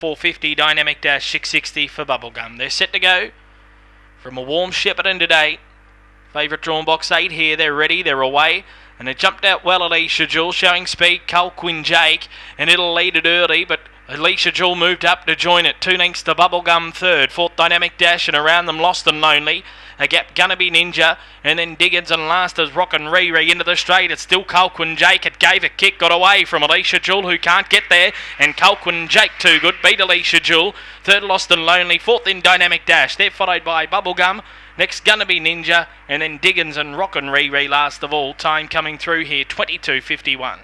450 Dynamic Dash 660 for Bubblegum. They're set to go from a warm Shepparton today. Favourite drawn box eight here. They're ready. They're away. And it jumped out well, Alicia Jewel, showing speed. Culquin Jake. And it'll lead it early, but Alicia Jewel moved up to join it. Two lengths to Bubblegum third. Fourth Dynamic Dash and around them Lost and Lonely. A gap gonna be Ninja. And then Diggins and last as Rock and Riri into the straight. It's still Culquin Jake. It gave a kick, got away from Alicia Jewel who can't get there. And Culquin Jake too good. Beat Alicia Jewel. Third Lost and Lonely. Fourth in Dynamic Dash. They're followed by Bubblegum. Next gonna be Ninja. And then Diggins and Rock and Riri last of all. Time coming through here. 22.51.